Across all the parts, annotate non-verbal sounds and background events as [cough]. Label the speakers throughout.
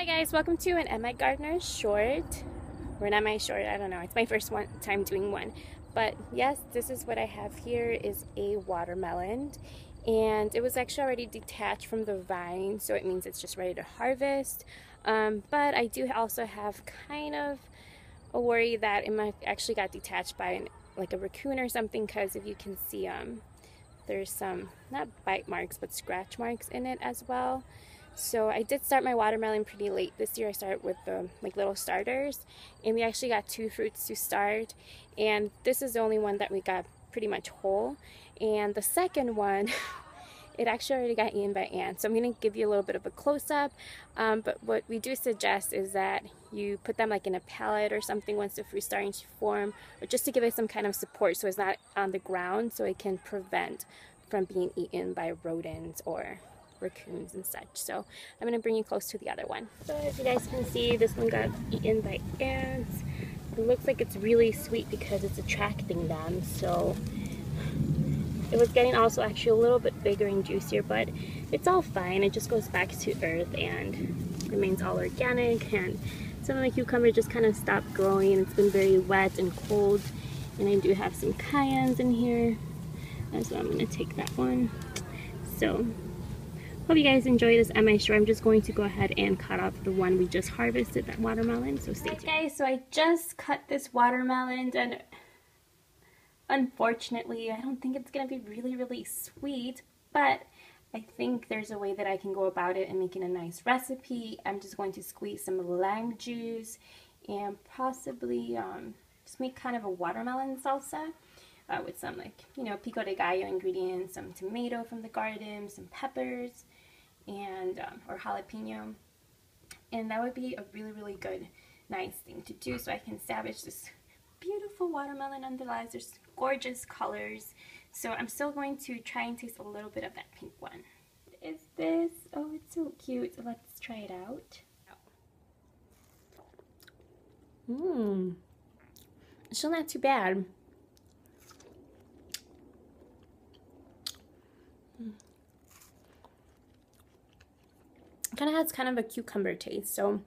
Speaker 1: Hi guys, welcome to an MIgardener short. Or an MI short, I don't know. It's my first one time doing one. But yes, this is what I have here is a watermelon. And it was actually already detached from the vine, so it means it's just ready to harvest. Um, but I do also have kind of a worry that it might actually got detached by an, like a raccoon or something because if you can see um, there's some not bite marks but scratch marks in it as well so I did start my watermelon pretty late this year. I started with the like little starters and we actually got two fruits to start and this is the only one that we got pretty much whole and the second one [laughs] it actually already got eaten by ants. So I'm going to give you a little bit of a close-up, um, but what we do suggest is that you put them like in a pallet or something once the fruit's starting to form, or just to give it some kind of support so it's not on the ground so it can prevent from being eaten by rodents or raccoons and such. So I'm going to bring you close to the other one. So as you guys can see, this one got eaten by ants. It looks like it's really sweet because it's attracting them. So it was getting also actually a little bit bigger and juicier, but it's all fine. It just goes back to earth and remains all organic. And some of the cucumbers just kind of stopped growing. It's been very wet and cold. And I do have some cayennes in here. So I'm to take that one. So Hope you guys enjoy this MI short. I'm just going to go ahead and cut off the one we just harvested, that watermelon, so stay tuned. guys, so I just cut this watermelon and unfortunately I don't think it's going to be really, really sweet, but I think there's a way that I can go about it and making a nice recipe. I'm just going to squeeze some lime juice and possibly um, just make kind of a watermelon salsa. Uh, with some like, you know, pico de gallo ingredients, some tomato from the garden, some peppers, and um, or jalapeno. And that would be a really really good nice thing to do. So I can salvage this beautiful watermelon underlies there's gorgeous colors. So I'm still going to try and taste a little bit of that pink one. What is this oh it's so cute. Let's try it out. Mmm. Still not too bad Mm. kind of has kind of a cucumber taste, so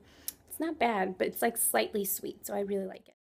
Speaker 1: it's not bad, but it's like slightly sweet, so I really like it.